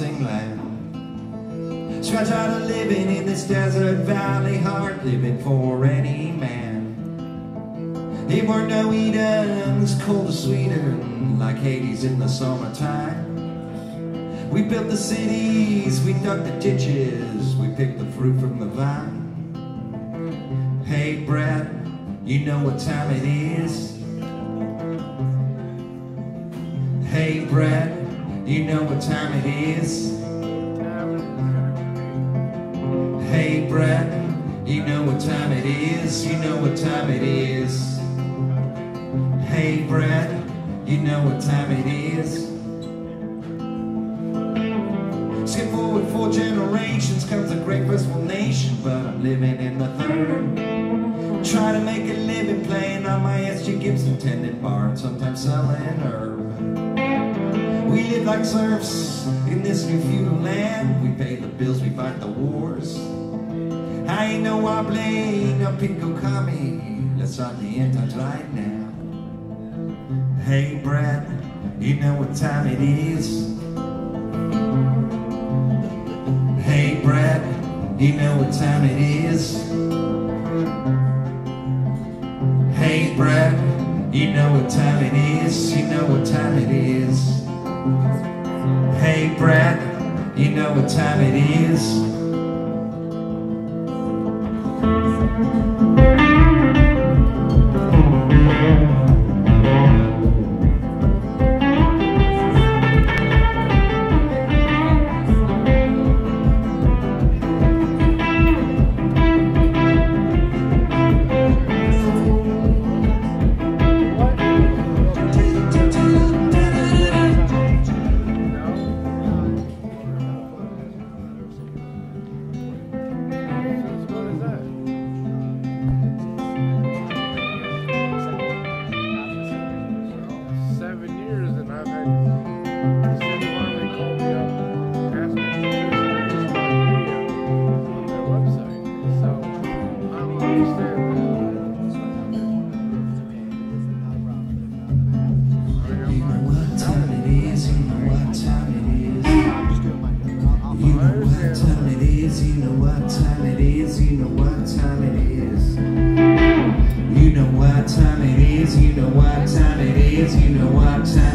promising land. So I tried living in this desert valley, hard living for any man. It weren't no Eden's cold or sweeter, like Hades in the summertime. We built the cities, we dug the ditches, we picked the fruit from the vine. Hey, Bret, you know what time it is? Hey, Bret, you know what time it is? Hey, Bret, you know what time it is? You know what time it is? Hey, Bret, you know what time it is? Skip forward four generations comes a great firstborn nation, but I'm living in the third. Try to make a living playing on my SG Gibson tended bar and sometimes selling herb. Live like serfs in this new feudal land. We pay the bills, we fight the wars. I ain't no wobbly, no pinko kami. Let's start the end right now. Hey, Bret, you know what time it is? Hey, Bret, you know what time it is? Hey, Bret, you know what time it is? You know what time it is? Hey, Bret, you know what time it is? you know what time it is, you know what time it is. You know what time it is, you know what time it is, you know what time.